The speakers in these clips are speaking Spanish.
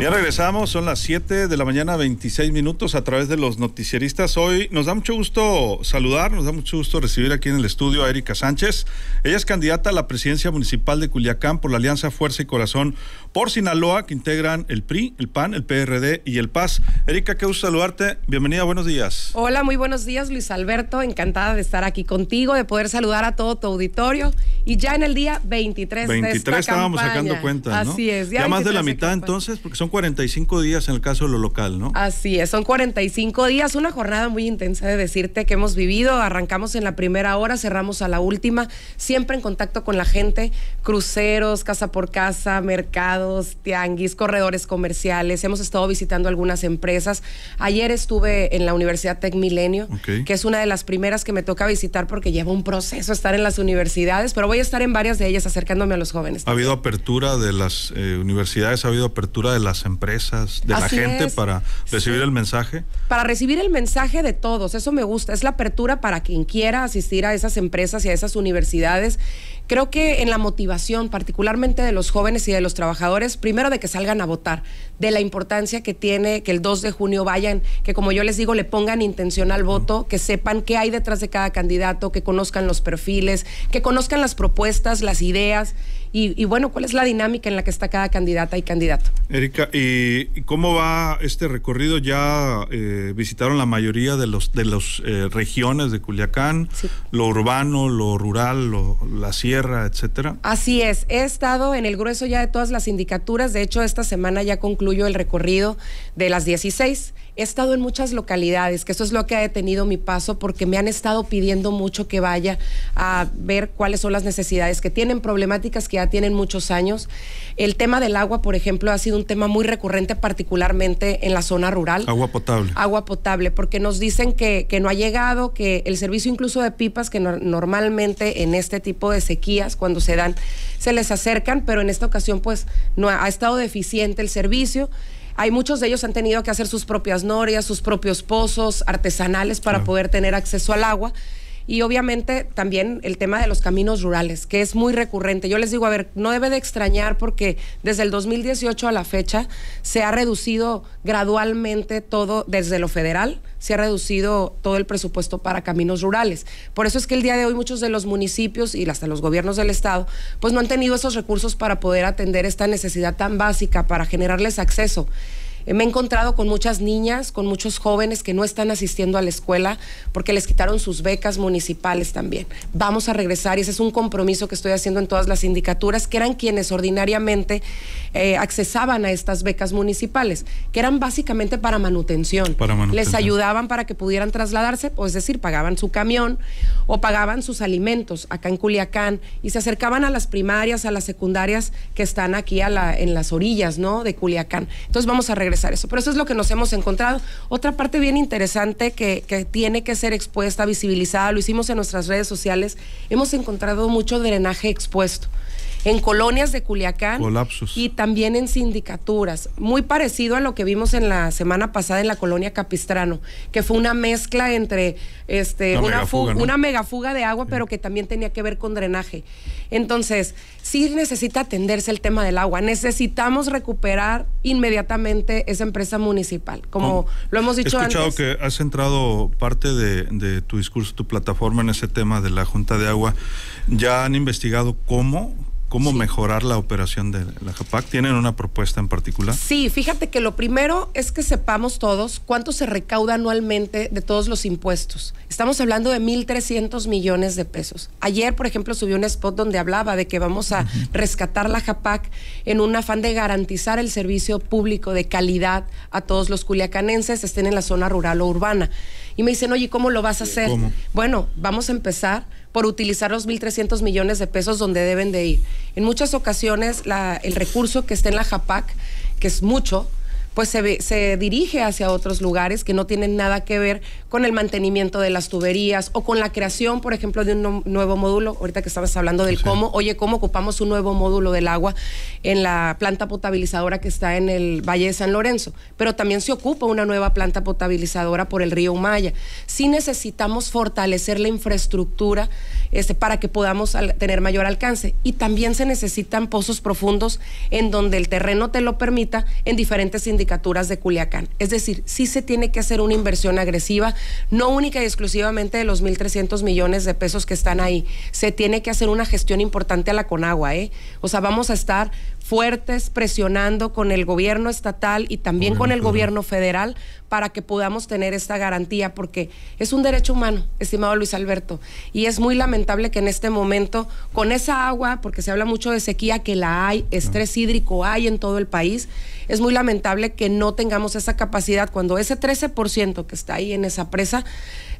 Ya regresamos, son las 7 de la mañana, 26 minutos a través de los noticieristas. Hoy nos da mucho gusto saludar, nos da mucho gusto recibir aquí en el estudio a Erika Sánchez. Ella es candidata a la presidencia municipal de Culiacán por la Alianza Fuerza y Corazón por Sinaloa, que integran el PRI, el PAN, el PRD y el PAS. Erika, qué gusto saludarte. Bienvenida, buenos días. Hola, muy buenos días, Luis Alberto. Encantada de estar aquí contigo, de poder saludar a todo tu auditorio. Y ya en el día 23, 23 de estábamos sacando cuentas, ¿no? Así es. Ya, más de la mitad entonces, porque son 45 días en el caso de lo local, ¿no? Así es, son 45 días, una jornada muy intensa de decirte que hemos vivido. Arrancamos en la primera hora, cerramos a la última, siempre en contacto con la gente, cruceros, casa por casa, mercados, tianguis, corredores comerciales. Hemos estado visitando algunas empresas. Ayer estuve en la Universidad Tec Milenio, que es una de las primeras que me toca visitar porque lleva un proceso estar en las universidades, pero voy a estar en varias de ellas acercándome a los jóvenes. ¿Ha habido apertura de las eh, universidades? ¿Ha habido apertura de las empresas? de la gente para recibir el mensaje? Para recibir el mensaje de todos, eso me gusta, es la apertura para quien quiera asistir a esas empresas y a esas universidades. Creo que en la motivación, particularmente de los jóvenes y de los trabajadores, primero de que salgan a votar, de la importancia que tiene que el 2 de junio vayan, que como yo les digo, le pongan intención al voto, que sepan qué hay detrás de cada candidato, que conozcan los perfiles, que conozcan las propuestas, las ideas y, bueno, cuál es la dinámica en la que está cada candidata y candidato. Erika, ¿y cómo va este recorrido? ¿Ya eh, visitaron la mayoría de los de las eh, regiones de Culiacán? Lo urbano, lo rural, lo, la sierra, etcétera. Así es, he estado en el grueso ya de todas las sindicaturas. De hecho, esta semana ya concluyo el recorrido de las 16 He estado en muchas localidades, que eso es lo que ha detenido mi paso, porque me han estado pidiendo mucho que vaya a ver cuáles son las necesidades, que tienen problemáticas que ya tienen muchos años. El tema del agua, por ejemplo, ha sido un tema muy recurrente, particularmente en la zona rural. Agua potable. Agua potable, porque nos dicen que, que no ha llegado, que el servicio incluso de pipas, que normalmente en este tipo de sequías, cuando se dan, se les acercan, pero en esta ocasión pues no ha estado deficiente el servicio. Hay muchos de ellos han tenido que hacer sus propias norias, sus propios pozos artesanales para poder tener acceso al agua. Y obviamente también el tema de los caminos rurales, que es muy recurrente. Yo les digo, a ver, no debe de extrañar porque desde el 2018 a la fecha se ha reducido gradualmente todo, desde lo federal, se ha reducido todo el presupuesto para caminos rurales. Por eso es que el día de hoy muchos de los municipios y hasta los gobiernos del Estado, pues no han tenido esos recursos para poder atender esta necesidad tan básica, para generarles acceso. Eh, me he encontrado con muchas niñas, con muchos jóvenes que no están asistiendo a la escuela porque les quitaron sus becas municipales también. Vamos a regresar y ese es un compromiso que estoy haciendo en todas las sindicaturas, que eran quienes ordinariamente eh, accesaban a estas becas municipales, que eran básicamente para manutención. para manutención. Les ayudaban para que pudieran trasladarse, o es decir, pagaban su camión o pagaban sus alimentos acá en Culiacán y se acercaban a las primarias, a las secundarias que están aquí a la, en las orillas, ¿no? De Culiacán. Entonces vamos a regresar eso. Pero eso es lo que nos hemos encontrado. Otra parte bien interesante que, que tiene que ser expuesta, visibilizada, lo hicimos en nuestras redes sociales, hemos encontrado mucho drenaje expuesto en colonias de Culiacán y también en sindicaturas, muy parecido a lo que vimos en la semana pasada en la colonia Capistrano, que fue una mezcla entre este una, megafuga, una megafuga de agua, pero que también tenía que ver con drenaje. Entonces, sí necesita atenderse el tema del agua, necesitamos recuperar inmediatamente esa empresa municipal, como lo hemos dicho antes. He escuchado que has centrado parte de, de tu discurso, tu plataforma en ese tema de la Junta de Agua. ¿Ya han investigado cómo cómo mejorar la operación de la JAPAC. ¿Tienen una propuesta en particular? Sí, fíjate que lo primero es que sepamos todos cuánto se recauda anualmente de todos los impuestos. Estamos hablando de 1.300 millones de pesos. Ayer, por ejemplo, subió un spot donde hablaba de que vamos a rescatar la JAPAC en un afán de garantizar el servicio público de calidad a todos los culiacanenses, estén en la zona rural o urbana. Y me dicen, oye, ¿cómo lo vas a hacer? Bueno, vamos a empezar por utilizar los 1.300 millones de pesos donde deben de ir. En muchas ocasiones el recurso que está en la JAPAC, que es mucho, pues se, se dirige hacia otros lugares que no tienen nada que ver con el mantenimiento de las tuberías o con la creación, por ejemplo, de un nuevo módulo. Ahorita que estabas hablando del cómo, oye, ¿cómo ocupamos un nuevo módulo del agua en la planta potabilizadora que está en el Valle de San Lorenzo? Pero también se ocupa una nueva planta potabilizadora por el río Humaya. Sí necesitamos fortalecer la infraestructura este, para que podamos tener mayor alcance. Y también se necesitan pozos profundos en donde el terreno te lo permita en diferentes de Culiacán. Es decir, sí se tiene que hacer una inversión agresiva, no única y exclusivamente de los 1.300 millones de pesos que están ahí. Se tiene que hacer una gestión importante a la Conagua, ¿eh? O sea, vamos a estar fuertes presionando con el gobierno estatal y también con el gobierno federal para que podamos tener esta garantía, porque es un derecho humano, estimado Luis Alberto, y es muy lamentable que en este momento, con esa agua, porque se habla mucho de sequía, que la hay, estrés hídrico hay en todo el país, es muy lamentable que no tengamos esa capacidad cuando ese 13% que está ahí en esa presa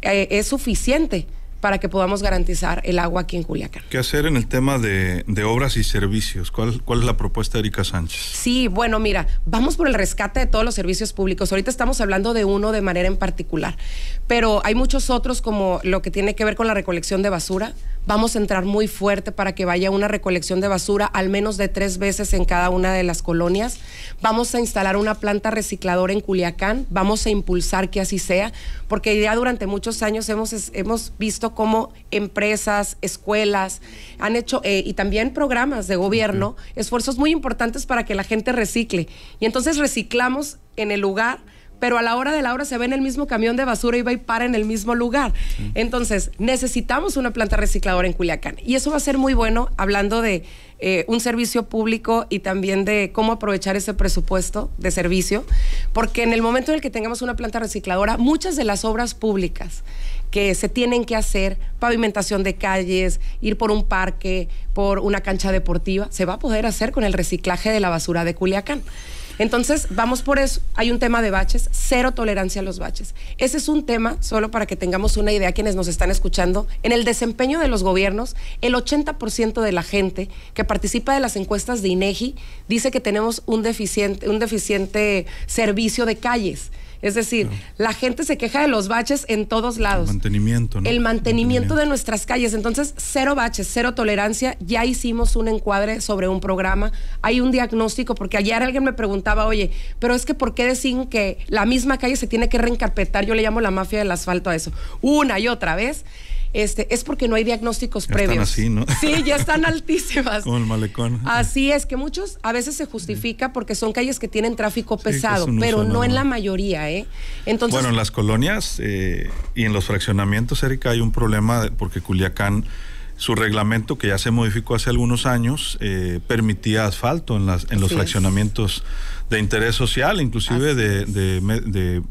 eh, es suficiente para que podamos garantizar el agua aquí en Culiacán. ¿Qué hacer en el tema de, obras y servicios? ¿Cuál, ¿Cuál es la propuesta de Erika Sánchez? Sí, bueno, mira, vamos por el rescate de todos los servicios públicos. Ahorita estamos hablando de uno de manera en particular, pero hay muchos otros como lo que tiene que ver con la recolección de basura. Vamos a entrar muy fuerte para que vaya una recolección de basura al menos de tres veces en cada una de las colonias. Vamos a instalar una planta recicladora en Culiacán. Vamos a impulsar que así sea, porque ya durante muchos años hemos, hemos visto cómo empresas, escuelas han hecho, eh, y también programas de gobierno, esfuerzos muy importantes para que la gente recicle. Y entonces reciclamos en el lugar pero a la hora de la hora se ve en el mismo camión de basura y va y para en el mismo lugar. Entonces, necesitamos una planta recicladora en Culiacán. Y eso va a ser muy bueno, hablando de eh, un servicio público y también de cómo aprovechar ese presupuesto de servicio, porque en el momento en el que tengamos una planta recicladora, muchas de las obras públicas que se tienen que hacer, pavimentación de calles, ir por un parque, por una cancha deportiva, se va a poder hacer con el reciclaje de la basura de Culiacán. Entonces, vamos por eso. Hay un tema de baches, cero tolerancia a los baches. Ese es un tema, solo para que tengamos una idea, quienes nos están escuchando, en el desempeño de los gobiernos, el 80% de la gente que participa de las encuestas de INEGI dice que tenemos un deficiente, un deficiente servicio de calles. Es decir, la gente se queja de los baches en todos lados. El mantenimiento, ¿no? El mantenimiento, de nuestras calles. Entonces, cero baches, cero tolerancia. Ya hicimos un encuadre sobre un programa. Hay un diagnóstico, porque ayer alguien me preguntaba, oye, pero es que ¿por qué decir que la misma calle se tiene que reencarpetar? Yo le llamo la mafia del asfalto a eso. Una y otra vez este, es porque no hay diagnósticos previos. Están así, ¿no? Sí, ya están altísimas. Como el malecón. Así es, que muchos a veces se justifica porque son calles que tienen tráfico pesado, pero no en la mayoría, ¿eh? Entonces, bueno, en las colonias eh, y en los fraccionamientos, Erika, hay un problema porque Culiacán su reglamento, que ya se modificó hace algunos años, eh, permitía asfalto en, las, en los fraccionamientos de interés social, inclusive de, de,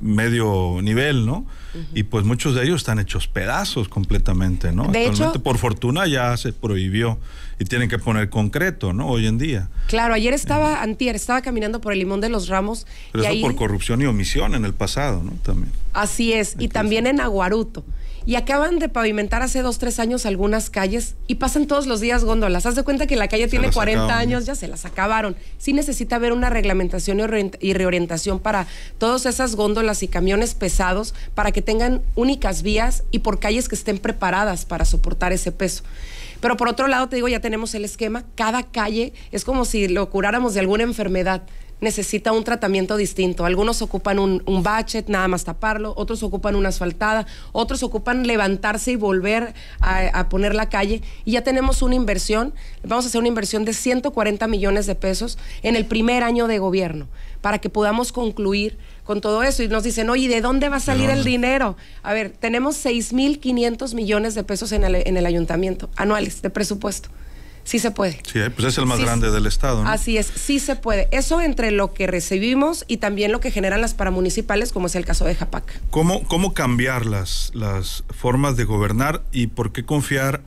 medio nivel, ¿no? Y pues muchos de ellos están hechos pedazos completamente, ¿no? De hecho, por fortuna ya se prohibió y tienen que poner concreto, ¿no? Hoy en día. Claro, ayer estaba, eh. antier, estaba caminando por el Limón de los Ramos. Pero eso por corrupción y omisión en el pasado, ¿no? También. Así es, y también en Aguaruto y acaban de pavimentar hace dos, tres años algunas calles y pasan todos los días góndolas. Haz de cuenta que la calle tiene 40 años, ya se las acabaron. Sí necesita haber una reglamentación y reorientación para todas esas góndolas y camiones pesados para que tengan únicas vías y por calles que estén preparadas para soportar ese peso. Pero por otro lado, te digo, ya tenemos el esquema. Cada calle es como si lo curáramos de alguna enfermedad necesita un tratamiento distinto. Algunos ocupan un, un nada más taparlo, otros ocupan una asfaltada, otros ocupan levantarse y volver a, poner la calle. Y ya tenemos una inversión, vamos a hacer una inversión de 140 millones de pesos en el primer año de gobierno para que podamos concluir con todo eso. Y nos dicen, oye, ¿de dónde va a salir el dinero? A ver, tenemos 6.500 millones de pesos en el, en el ayuntamiento anuales de presupuesto. Sí se puede. Sí, pues es el más grande del estado. ¿no? Así es, sí se puede. Eso entre lo que recibimos y también lo que generan las paramunicipales, como es el caso de Japac. ¿Cómo, cómo cambiar las, las formas de gobernar y por qué confiar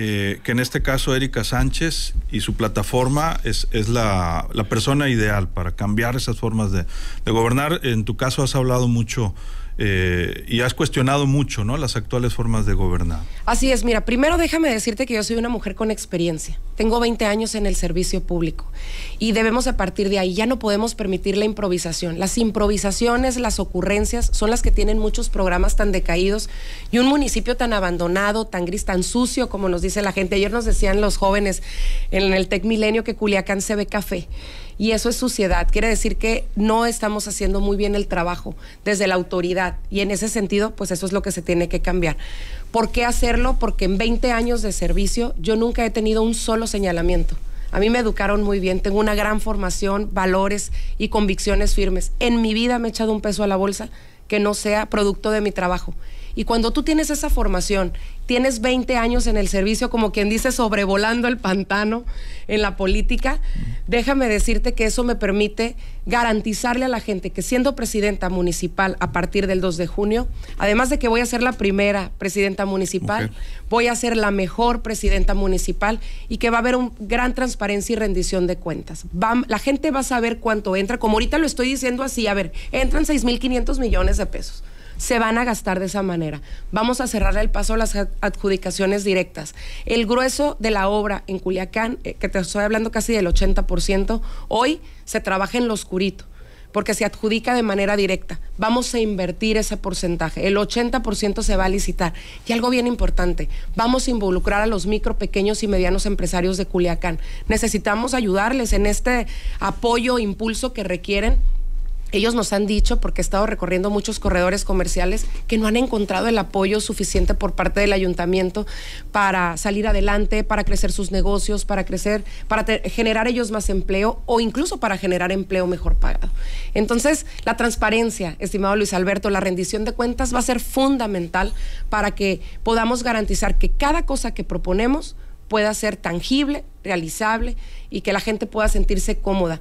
eh, que en este caso Erika Sánchez y su plataforma es, es la, persona ideal para cambiar esas formas de, de gobernar? En tu caso has hablado mucho eh, y has cuestionado mucho, ¿no? Las actuales formas de gobernar. Así es, mira, primero déjame decirte que yo soy una mujer con experiencia. Tengo 20 años en el servicio público y debemos a partir de ahí, ya no podemos permitir la improvisación. Las improvisaciones, las ocurrencias son las que tienen muchos programas tan decaídos y un municipio tan abandonado, tan gris, tan sucio, como nos dice la gente. Ayer nos decían los jóvenes en el Tec Milenio que Culiacán se ve café y eso es suciedad. Quiere decir que no estamos haciendo muy bien el trabajo desde la autoridad y en ese sentido, pues eso es lo que se tiene que cambiar. ¿Por qué hacerlo? Porque en 20 años de servicio yo nunca he tenido un solo señalamiento. A mí me educaron muy bien, tengo una gran formación, valores y convicciones firmes. En mi vida me he echado un peso a la bolsa que no sea producto de mi trabajo. Y cuando tú tienes esa formación, tienes 20 años en el servicio, como quien dice, sobrevolando el pantano en la política, déjame decirte que eso me permite garantizarle a la gente que siendo presidenta municipal a partir del 2 de junio, además de que voy a ser la primera presidenta municipal, voy a ser la mejor presidenta municipal y que va a haber una gran transparencia y rendición de cuentas. la gente va a saber cuánto entra, como ahorita lo estoy diciendo así, a ver, entran 6.500 millones de pesos se van a gastar de esa manera. Vamos a cerrar el paso a las adjudicaciones directas. El grueso de la obra en Culiacán, eh, que te estoy hablando casi del 80%, hoy se trabaja en lo oscurito porque se adjudica de manera directa. Vamos a invertir ese porcentaje. El 80% se va a licitar. Y algo bien importante, vamos a involucrar a los micro, pequeños y medianos empresarios de Culiacán. Necesitamos ayudarles en este apoyo, impulso que requieren ellos nos han dicho, porque he estado recorriendo muchos corredores comerciales, que no han encontrado el apoyo suficiente por parte del ayuntamiento para salir adelante, para crecer sus negocios, para crecer, para generar ellos más empleo o incluso para generar empleo mejor pagado. Entonces, la transparencia, estimado Luis Alberto, la rendición de cuentas va a ser fundamental para que podamos garantizar que cada cosa que proponemos pueda ser tangible, realizable y que la gente pueda sentirse cómoda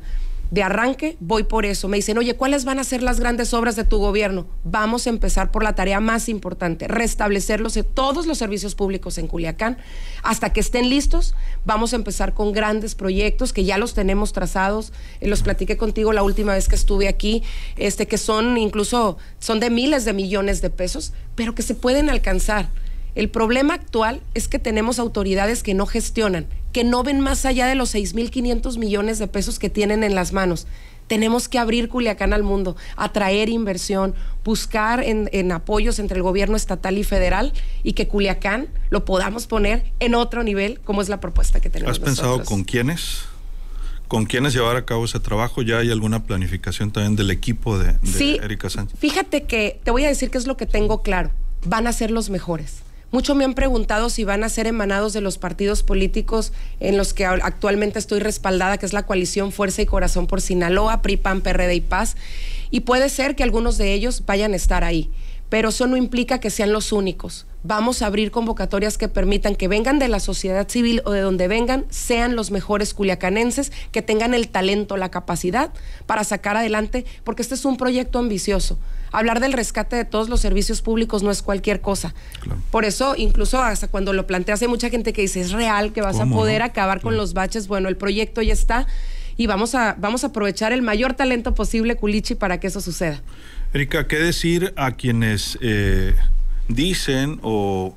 de arranque voy por eso. Me dicen, oye, ¿cuáles van a ser las grandes obras de tu gobierno? Vamos a empezar por la tarea más importante, restablecer todos los servicios públicos en Culiacán. Hasta que estén listos, vamos a empezar con grandes proyectos que ya los tenemos trazados. Eh, los platiqué contigo la última vez que estuve aquí, este, que son incluso, son de miles de millones de pesos, pero que se pueden alcanzar. El problema actual es que tenemos autoridades que no gestionan, que no ven más allá de los 6.500 millones de pesos que tienen en las manos. Tenemos que abrir Culiacán al mundo, atraer inversión, buscar en, apoyos entre el gobierno estatal y federal y que Culiacán lo podamos poner en otro nivel, como es la propuesta que tenemos. ¿Has pensado con quiénes? ¿Con quiénes llevar a cabo ese trabajo? ¿Ya hay alguna planificación también del equipo de, de Erika Sánchez? Fíjate que te voy a decir qué es lo que tengo claro. Van a ser los mejores mucho me han preguntado si van a ser emanados de los partidos políticos en los que actualmente estoy respaldada, que es la coalición Fuerza y Corazón por Sinaloa, PRI, PAN, PRD y Paz. Y puede ser que algunos de ellos vayan a estar ahí, pero eso no implica que sean los únicos. Vamos a abrir convocatorias que permitan que vengan de la sociedad civil o de donde vengan, sean los mejores culiacanenses, que tengan el talento, la capacidad para sacar adelante, porque este es un proyecto ambicioso hablar del rescate de todos los servicios públicos no es cualquier cosa. Por eso, incluso hasta cuando lo planteas, hay mucha gente que dice, es real que vas a poder acabar con los baches. Bueno, el proyecto ya está y vamos a, vamos a aprovechar el mayor talento posible, Culichi, para que eso suceda. Erika, ¿qué decir a quienes eh, dicen o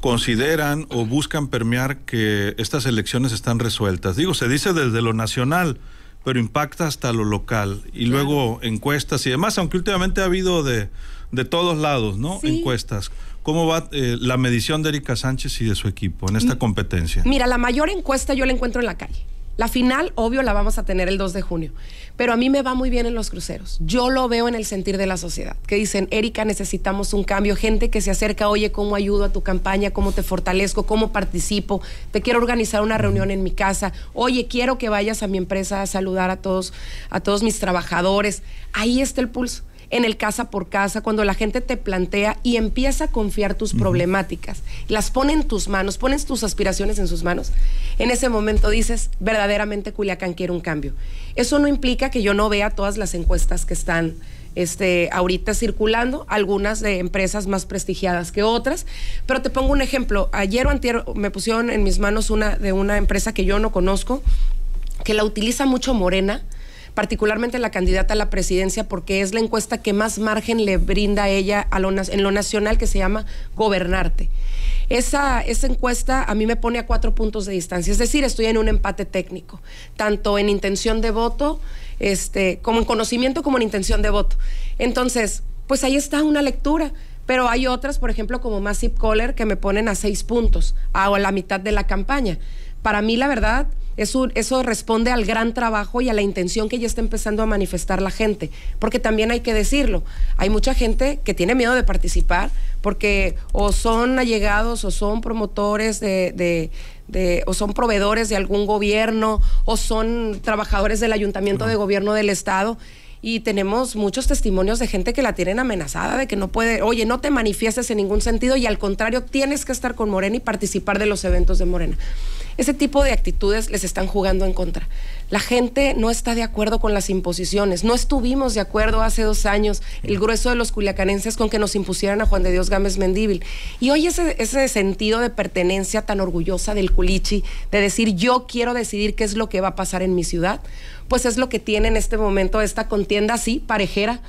consideran o buscan permear que estas elecciones están resueltas? Digo, se dice desde lo nacional pero impacta hasta lo local. Y luego encuestas y demás, aunque últimamente ha habido de, de todos lados, ¿no? Encuestas. ¿Cómo va eh, la medición de Erika Sánchez y de su equipo en esta competencia? Mira, la mayor encuesta yo la encuentro en la calle. La final, obvio, la vamos a tener el 2 de junio. Pero a mí me va muy bien en los cruceros. Yo lo veo en el sentir de la sociedad. Que dicen, Erika, necesitamos un cambio. Gente que se acerca, oye, ¿cómo ayudo a tu campaña? ¿Cómo te fortalezco? ¿Cómo participo? Te quiero organizar una reunión en mi casa. Oye, quiero que vayas a mi empresa a saludar a todos, a todos mis trabajadores. Ahí está el pulso en el casa por casa, cuando la gente te plantea y empieza a confiar tus problemáticas, las pone en tus manos, pones tus aspiraciones en sus manos, en ese momento dices, verdaderamente Culiacán quiere un cambio. Eso no implica que yo no vea todas las encuestas que están este, ahorita circulando, algunas de empresas más prestigiadas que otras, pero te pongo un ejemplo. Ayer o antier me pusieron en mis manos una de una empresa que yo no conozco, que la utiliza mucho Morena, particularmente la candidata a la presidencia, porque es la encuesta que más margen le brinda a ella a en lo nacional, que se llama Gobernarte. Esa, esa encuesta a mí me pone a cuatro puntos de distancia, es decir, estoy en un empate técnico, tanto en intención de voto, este, como en conocimiento como en intención de voto. Entonces, pues ahí está una lectura. Pero hay otras, por ejemplo, como Massive Caller, que me ponen a seis puntos, a la mitad de la campaña. Para mí, la verdad, eso, eso responde al gran trabajo y a la intención que ya está empezando a manifestar la gente. Porque también hay que decirlo, hay mucha gente que tiene miedo de participar porque o son allegados o son promotores de, de, o son proveedores de algún gobierno o son trabajadores del ayuntamiento de gobierno del estado y tenemos muchos testimonios de gente que la tienen amenazada, de que no puede, oye, no te manifiestes en ningún sentido y al contrario, tienes que estar con Morena y participar de los eventos de Morena. Ese tipo de actitudes les están jugando en contra. La gente no está de acuerdo con las imposiciones. No estuvimos de acuerdo hace dos años, el grueso de los culiacanenses, con que nos impusieran a Juan de Dios Gámez Mendíbil. Y hoy ese, ese sentido de pertenencia tan orgullosa del culichi, de decir yo quiero decidir qué es lo que va a pasar en mi ciudad, pues es lo que tiene en este momento esta contienda así, parejera,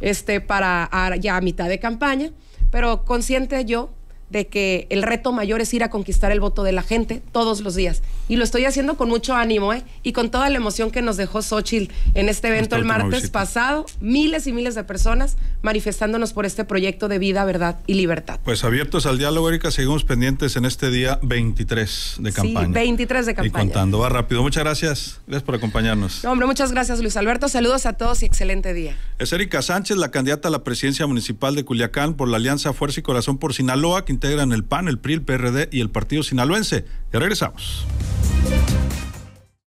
este, para ya a mitad de campaña, pero consciente yo de que el reto mayor es ir a conquistar el voto de la gente todos los días. Y lo estoy haciendo con mucho ánimo, ¿eh? Y con toda la emoción que nos dejó Xochitl en este evento el martes pasado. Miles y miles de personas manifestándonos por este proyecto de vida, verdad y libertad. Pues abiertos al diálogo, Erika, seguimos pendientes en este día 23 de campaña. Sí, 23 de campaña. Y contando, va rápido. Muchas gracias. Gracias por acompañarnos. No, hombre, muchas gracias, Luis Alberto. Saludos a todos y excelente día. Es Erika Sánchez, la candidata a la presidencia municipal de Culiacán por la Alianza Fuerza y Corazón por Sinaloa, que integran el PAN, el PRI, el PRD y el Partido Sinaloense. Ya regresamos.